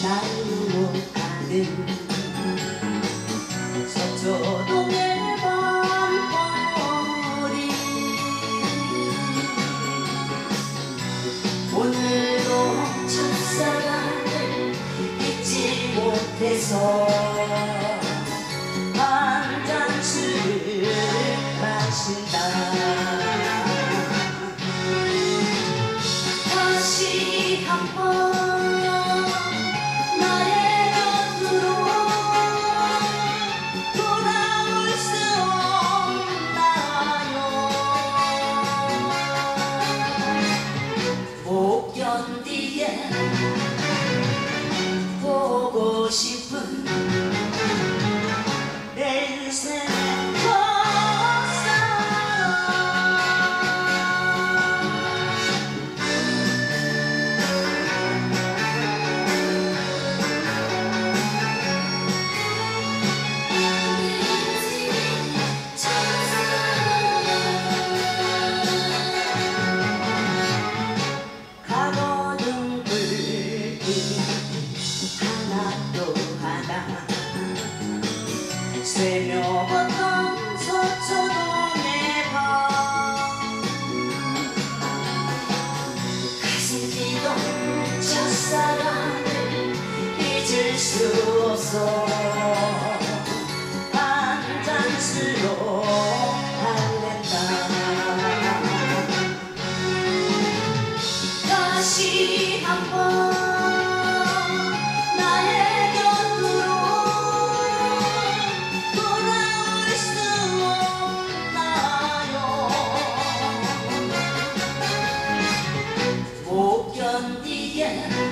날로 가는 yeah. 午後10分 새벽어떤 서초동의 밤 가슴 뛰던 첫사랑 잊을 수 없어. Yeah.